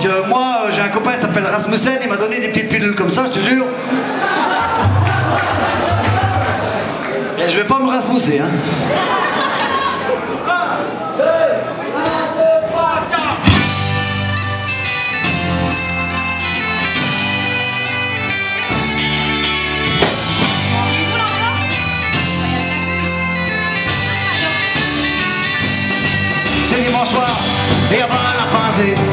Parce que moi, euh, j'ai un copain, il s'appelle Rasmussen, il m'a donné des petites pilules comme ça, je te jure. Et je vais pas me rasmousser, hein. C'est dimanche soir, et avant la pensée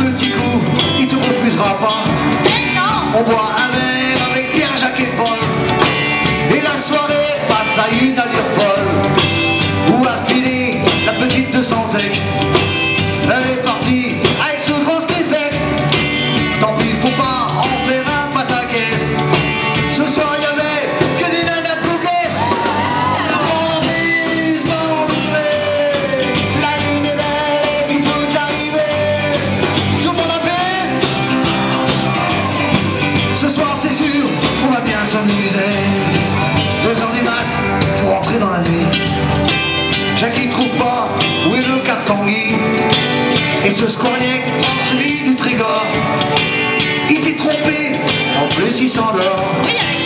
petit coup, il te refusera pas. petit sandor. Oui.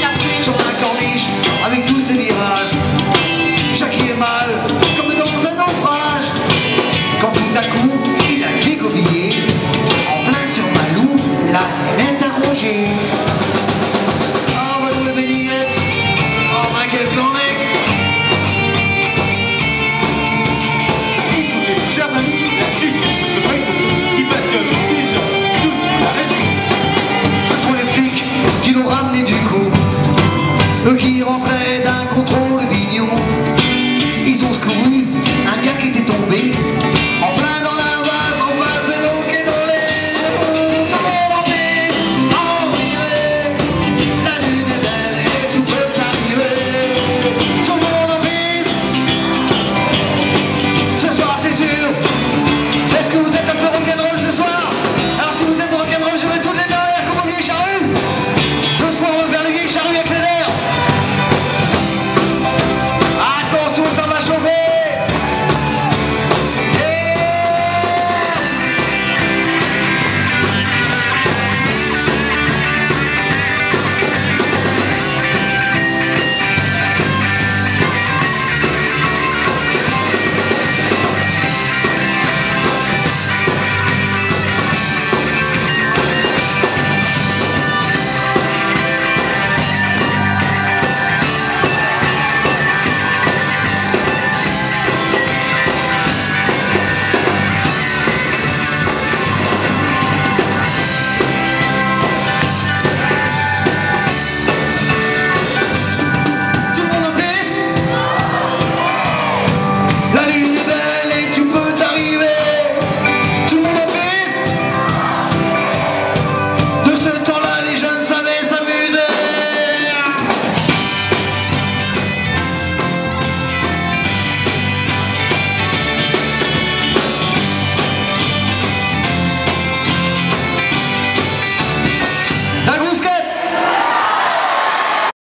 nous ramener du coup.